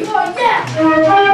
Yeah!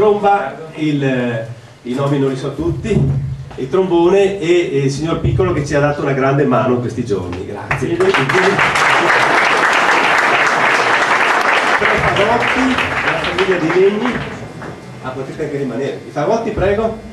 Tromba, il, i nomi non li so tutti, il trombone e, e il signor Piccolo che ci ha dato una grande mano in questi giorni. Grazie. Tre la famiglia di Legni. Ah, potete anche rimanere. I fagotti, prego.